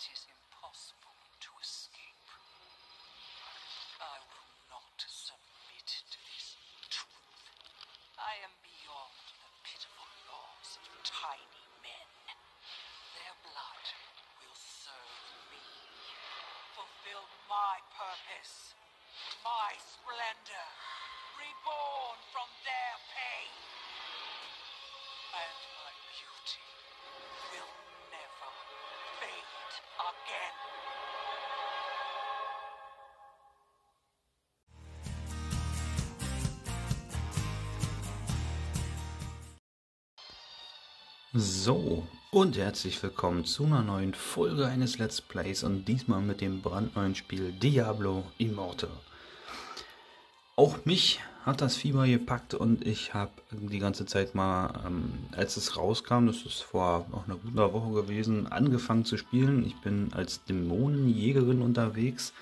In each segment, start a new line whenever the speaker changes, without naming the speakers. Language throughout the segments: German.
activities again.
So, und herzlich willkommen zu einer neuen Folge eines Let's Plays und diesmal mit dem brandneuen Spiel Diablo Immortal. Auch mich hat das Fieber gepackt und ich habe die ganze Zeit mal, ähm, als es rauskam, das ist vor noch einer guten Woche gewesen, angefangen zu spielen. Ich bin als Dämonenjägerin unterwegs,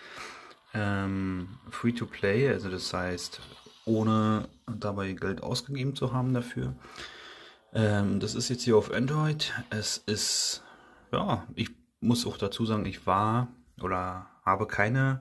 ähm, free to play, also das heißt, ohne dabei Geld ausgegeben zu haben dafür. Ähm, das ist jetzt hier auf Android. Es ist, ja, ich muss auch dazu sagen, ich war oder habe keine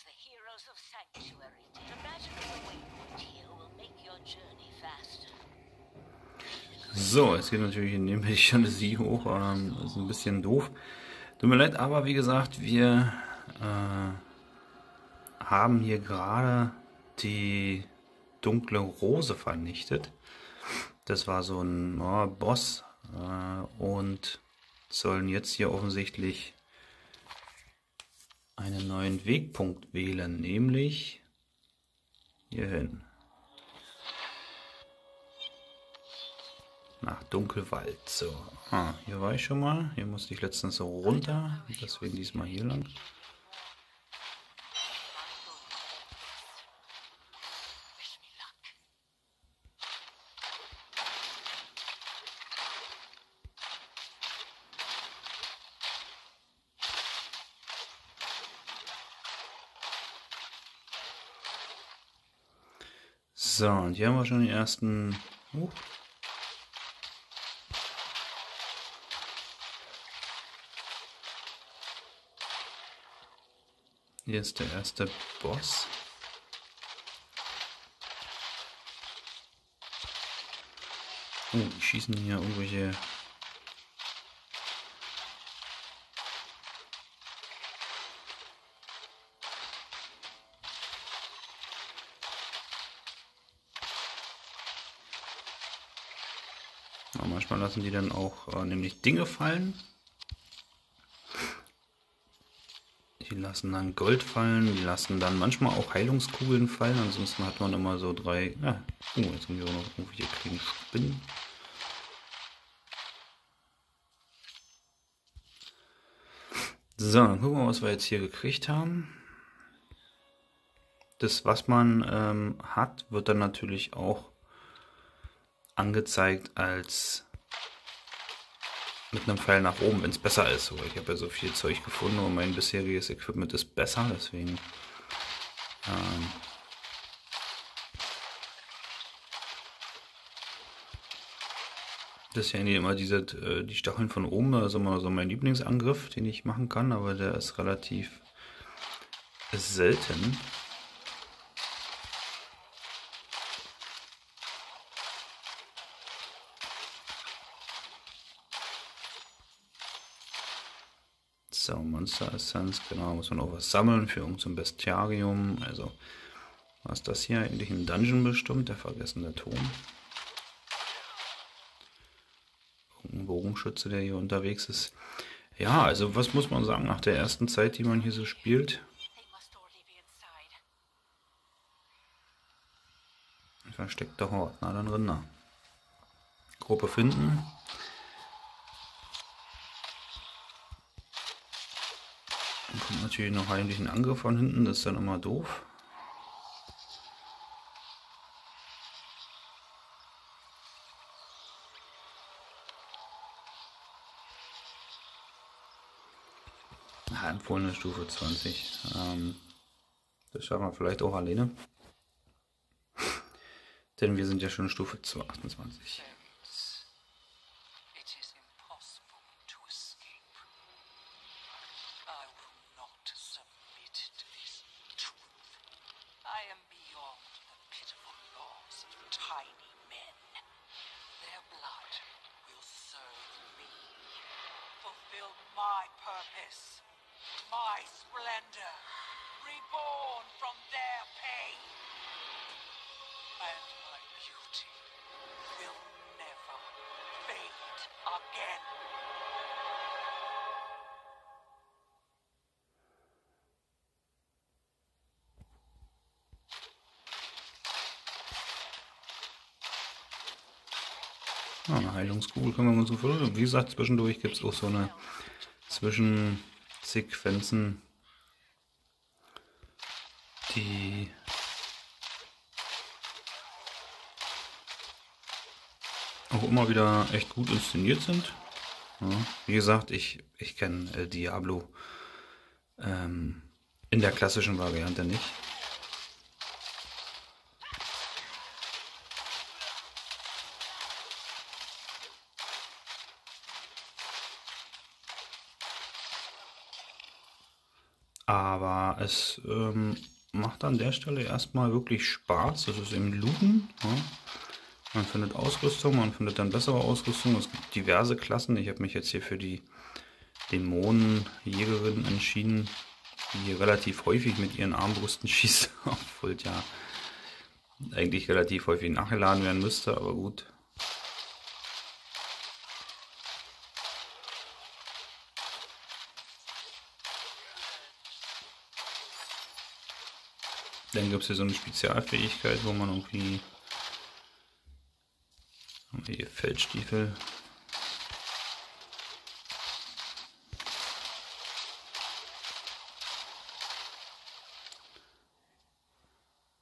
as the heroes of Sanctuary did. The magical waypoint here will make your journey faster.
so, jetzt geht natürlich nämlich schon sie hoch. Ähm, ist ein bisschen doof. Tut mir leid, aber wie gesagt, wir äh, haben hier gerade die dunkle Rose vernichtet. Das war so ein oh, Boss äh, und sollen jetzt hier offensichtlich einen neuen Wegpunkt wählen, nämlich hierhin. Nach Dunkelwald. So. Ah, hier war ich schon mal. Hier musste ich letztens so runter. Deswegen diesmal hier lang. So, und hier haben wir schon die ersten. Huch. Hier ist der erste Boss. Oh, die schießen hier irgendwelche. Ja, manchmal lassen die dann auch äh, nämlich Dinge fallen. Die lassen dann Gold fallen, die lassen dann manchmal auch Heilungskugeln fallen, ansonsten hat man immer so drei. Ja, oh, jetzt haben wir auch noch irgendwelche kleinen Spinnen. So, dann gucken wir mal, was wir jetzt hier gekriegt haben. Das, was man ähm, hat, wird dann natürlich auch angezeigt als mit einem Pfeil nach oben, wenn es besser ist. So, ich habe ja so viel Zeug gefunden und mein bisheriges Equipment ist besser, deswegen ähm, das ist ja immer diese, äh, die Stacheln von oben, das ist immer so mein Lieblingsangriff, den ich machen kann, aber der ist relativ selten. So, Monster Essenz, genau, muss man auch was sammeln für irgendein Bestiarium. Also, was ist das hier eigentlich? Ein Dungeon bestimmt, der vergessene Turm. Irgendein Bogenschütze, der hier unterwegs ist. Ja, also was muss man sagen, nach der ersten Zeit, die man hier so spielt. Versteckter Hort. Na dann Rinder. Gruppe finden. Dann kommt natürlich noch heimlich ein Angriff von hinten, das ist dann immer doof. Ja, empfohlene Stufe 20. Ähm, das schaffen wir vielleicht auch alleine. Denn wir sind ja schon Stufe 28.
again.
Ja, eine Heilungskugel können wir uns so füllen. Wie gesagt, zwischendurch gibt es auch so eine Zwischensequenzen, die auch immer wieder echt gut inszeniert sind. Ja, wie gesagt, ich, ich kenne äh, Diablo ähm, in der klassischen Variante nicht. Aber es ähm, macht an der Stelle erstmal wirklich Spaß. Es ist eben Looten. Ja. Man findet Ausrüstung, man findet dann bessere Ausrüstung. Es gibt diverse Klassen. Ich habe mich jetzt hier für die Dämonenjägerin entschieden, die relativ häufig mit ihren Armbrüsten schießt, obwohl ja eigentlich relativ häufig nachgeladen werden müsste, aber gut. Dann gibt es hier so eine Spezialfähigkeit, wo man irgendwie hier Feldstiefel.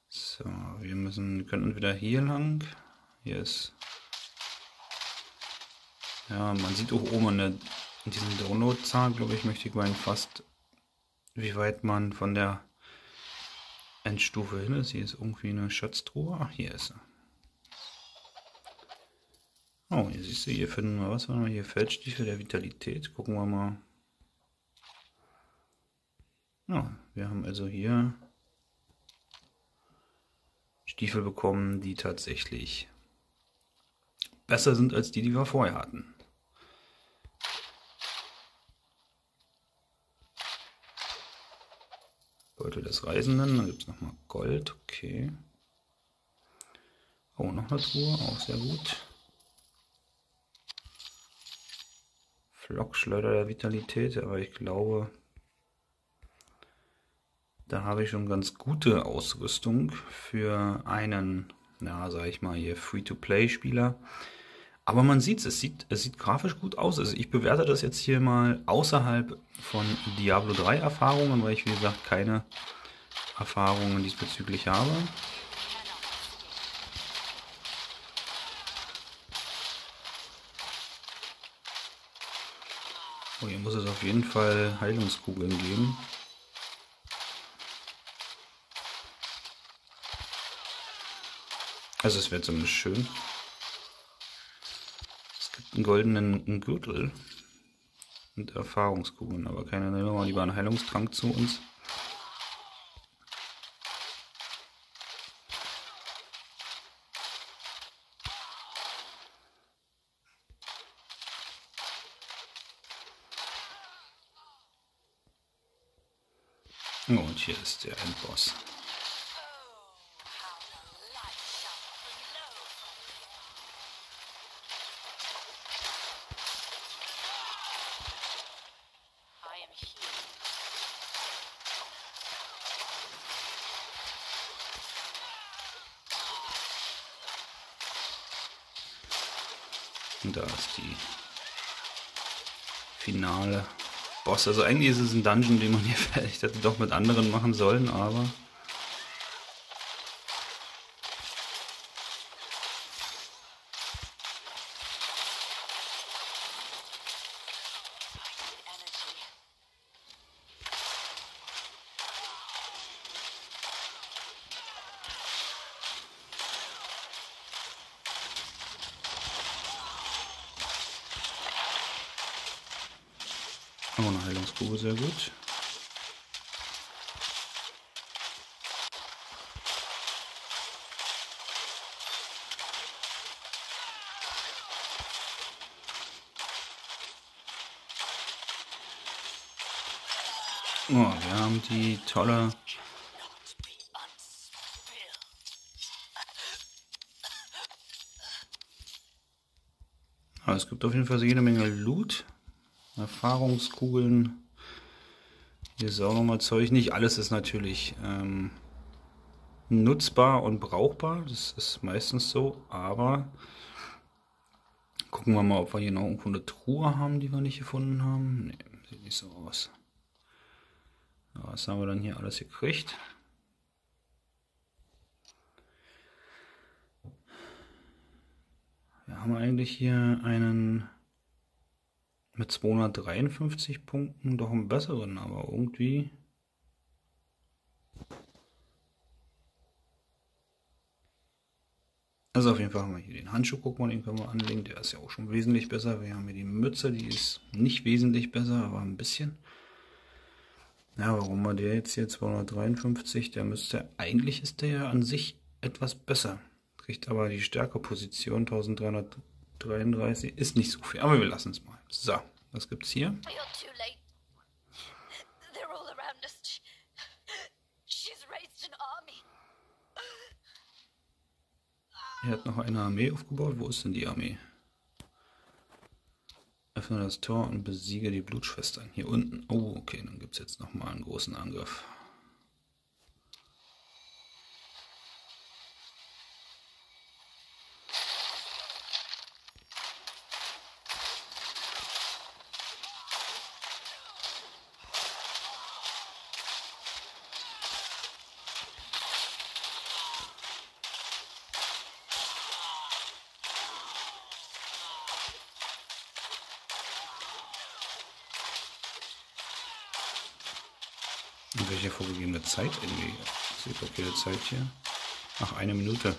So, wir müssen, können entweder hier lang. Hier. Ja, man sieht auch oben an der, in diesem Download-Zahl, glaube ich, möchte ich meinen fast, wie weit man von der Endstufe hin ist. Hier ist irgendwie eine Schatztruhe. Ach, hier ist sie. Oh, hier siehst du, hier finden wir, was haben wir hier? Feldstiefel der Vitalität. Gucken wir mal. Ja, wir haben also hier Stiefel bekommen, die tatsächlich besser sind als die, die wir vorher hatten. Beutel des Reisenden, dann gibt es nochmal Gold, okay. Oh, noch eine Truhe, auch sehr gut. Flockschleuder der Vitalität, aber ich glaube, da habe ich schon ganz gute Ausrüstung für einen, ja, sag ich mal hier, Free-to-Play-Spieler. Aber man sieht es, sieht, es sieht grafisch gut aus. Also ich bewerte das jetzt hier mal außerhalb von Diablo 3 Erfahrungen, weil ich wie gesagt keine Erfahrungen diesbezüglich habe. Oh, hier muss es auf jeden Fall Heilungskugeln geben. Also es wäre zumindest schön. Es gibt einen goldenen Gürtel mit Erfahrungskugeln, aber keine nehmen wir mal lieber einen Heilungstrank zu uns. Und hier ist der Endboss. Und da ist die finale Boss. Also eigentlich ist es ein Dungeon, den man hier fertig hätte doch mit anderen machen sollen, aber oh, eine Heilungskugel, sehr gut. Oh, wir haben die tolle. Aber es gibt auf jeden Fall jede Menge Loot. Erfahrungskugeln. Hier ist auch nochmal Zeug. Nicht alles ist natürlich ähm, nutzbar und brauchbar. Das ist meistens so. Aber gucken wir mal, ob wir hier noch irgendwo eine Truhe haben, die wir nicht gefunden haben. Nee, sieht nicht so aus. Was haben wir dann hier alles gekriegt? Wir haben eigentlich hier einen mit 253 Punkten doch einen besseren, aber irgendwie. Also auf jeden Fall haben wir hier den Handschuh, guck mal, den können wir anlegen, der ist ja auch schon wesentlich besser. Wir haben hier die Mütze, die ist nicht wesentlich besser, aber ein bisschen. Ja, warum war der jetzt hier 253? Der müsste, eigentlich ist der ja an sich etwas besser. Kriegt aber die Stärkeposition 1333, ist nicht so viel, aber wir lassen es mal. So, was gibt's hier? Er hat noch eine Armee aufgebaut. Wo ist denn die Armee? Öffne das Tor und besiege die Blutschwestern. Hier unten. Oh, okay, dann gibt es jetzt nochmal einen großen Angriff. Und welche vorgegebene Zeit irgendwie? Ich sehe doch keine Zeit hier. Ach, eine Minute.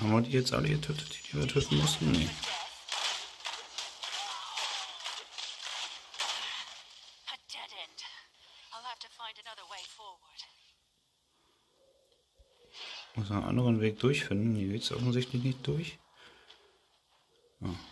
Haben wir die jetzt alle getötet, die, die wir töten mussten? Nee. Muss einen anderen Weg durchfinden. Hier geht es offensichtlich nicht durch. Ah.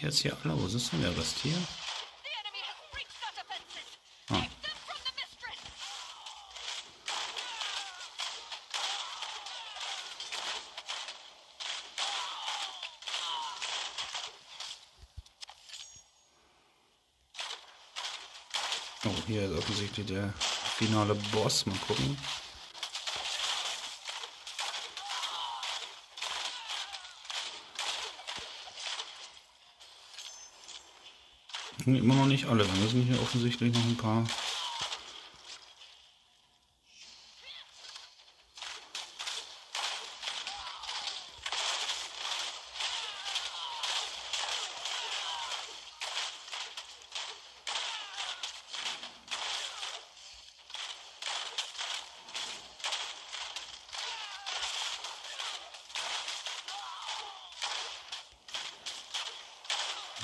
Die jetzt hier alle? Wo ist denn der Rest hier? Ah. Oh, hier ist offensichtlich der finale Boss. Mal gucken. Hm, Immer noch nicht alle. Da müssen hier offensichtlich noch ein paar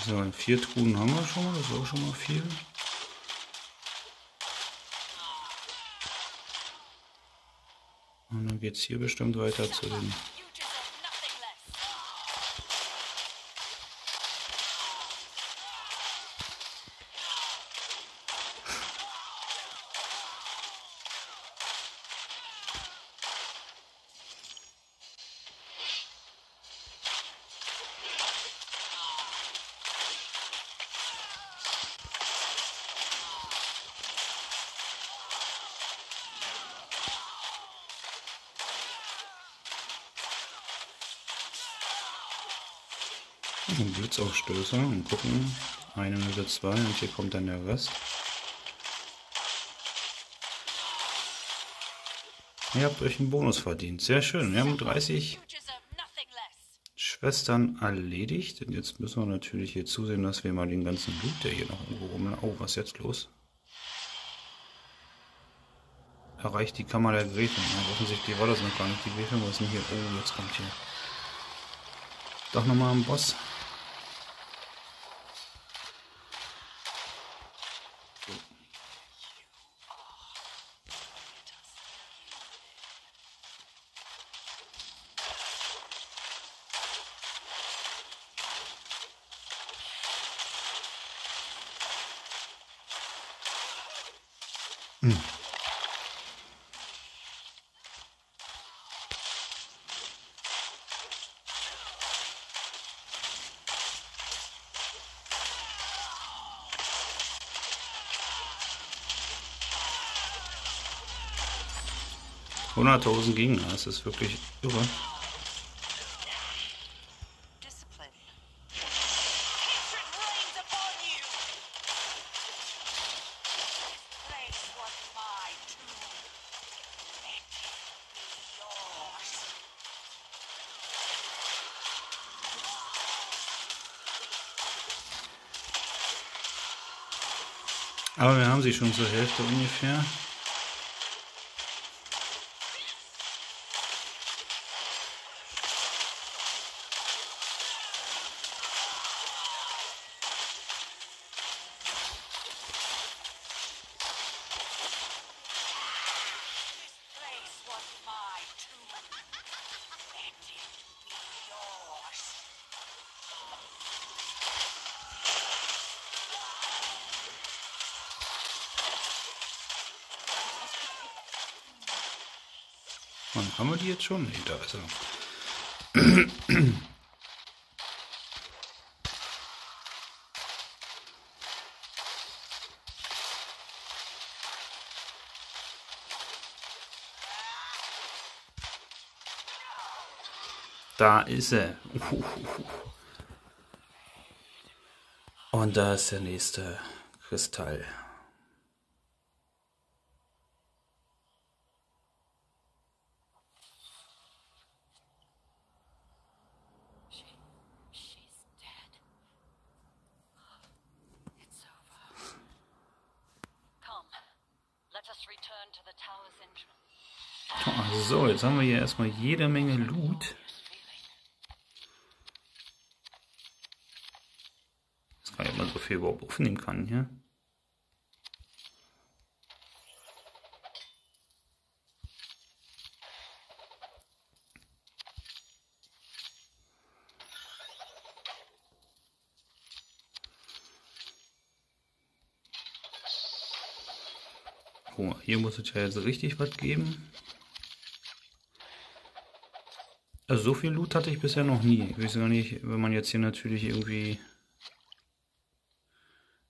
So, vier Truhen haben wir schon mal, das ist auch schon mal viel. Und dann geht es hier bestimmt weiter zu den Und Blitzausstößer und gucken. Eine Minute zwei und hier kommt dann der Rest. Ihr habt euch einen Bonus verdient. Sehr schön. Wir haben 30
You deserve nothing less.
Schwestern erledigt. Und jetzt müssen wir natürlich hier zusehen, dass wir mal den ganzen Loot, der hier noch irgendwo rum... Oh, was ist jetzt los? Erreicht die Kammer der Gräfin. Ja, offensichtlich war das noch gar nicht die Gräfin. Was ist denn hier? Oh, jetzt kommt hier. Doch nochmal ein Boss. 또 Hunderttausend Gegner. Das ist wirklich irre. Aber wir haben sie schon zur Hälfte ungefähr. Und haben wir die jetzt schon? Nee, da ist er. Da ist er. Und da ist der nächste Kristall. So, jetzt haben wir hier erstmal jede Menge Loot. Das kann ich mal so viel überhaupt aufnehmen kann hier. Hier muss es ja jetzt richtig was geben. Also so viel Loot hatte ich bisher noch nie. Ich weiß gar nicht, wenn man jetzt hier natürlich irgendwie...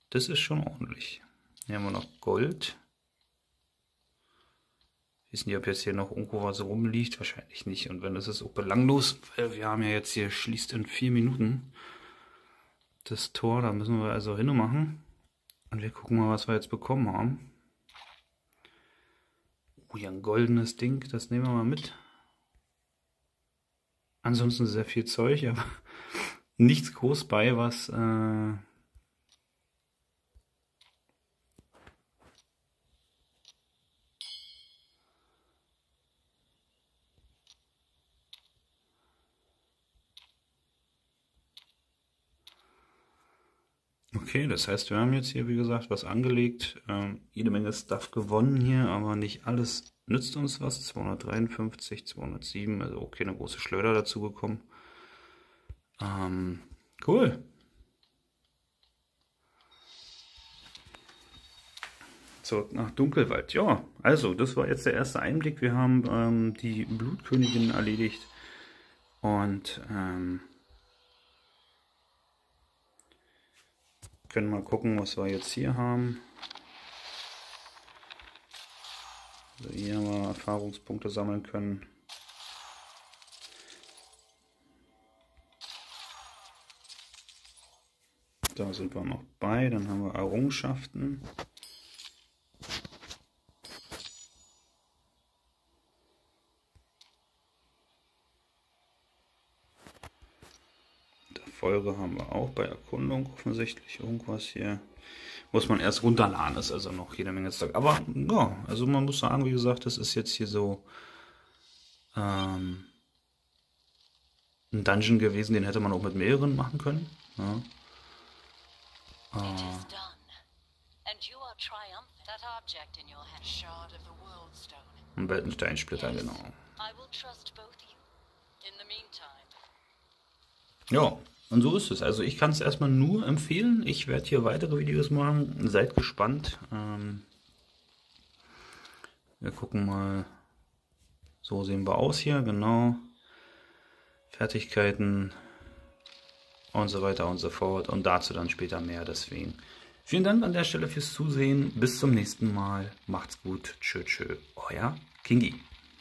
Das ist schon ordentlich. Hier haben wir noch Gold. Wissen die, ob jetzt hier noch irgendwo was rumliegt? Wahrscheinlich nicht. Und wenn das ist auch belanglos, weil wir haben ja jetzt hier schließt in vier Minuten das Tor. Da müssen wir also hin machen. Und wir gucken mal, was wir jetzt bekommen haben. Oh, hier ein goldenes Ding. Das nehmen wir mal mit. Ansonsten sehr viel Zeug, aber nichts groß bei, was äh, Okay, das heißt, wir haben jetzt hier, wie gesagt, was angelegt. Ähm, jede Menge Stuff gewonnen hier, aber nicht alles nützt uns was. 253, 207, also okay, eine große Schleuder dazu bekommen. Ähm, cool. Zurück nach Dunkelwald. Ja, also, das war jetzt der erste Einblick. Wir haben ähm, die Blutkönigin erledigt. Und ähm, können mal gucken, was wir jetzt hier haben. Also hier haben wir Erfahrungspunkte sammeln können. Da sind wir noch bei. Dann haben wir Errungenschaften. Folge haben wir auch bei Erkundung offensichtlich irgendwas hier. Muss man erst runterladen, ist also noch jede Menge Zeug. Aber ja, also man muss sagen, wie gesagt, das ist jetzt hier so ähm, ein Dungeon gewesen, den hätte man auch mit mehreren machen können. Ja. Äh, ein Weltensteinsplitter, genau. Ja, und so ist es. Also ich kann es erstmal nur empfehlen. Ich werde hier weitere Videos machen. Seid gespannt. Ähm, wir gucken mal. So sehen wir aus hier, genau. Fertigkeiten und so weiter und so fort. Und dazu dann später mehr. Deswegen vielen Dank an der Stelle fürs Zusehen. Bis zum nächsten Mal. Macht's gut. Tschö, tschö. Euer Kingi.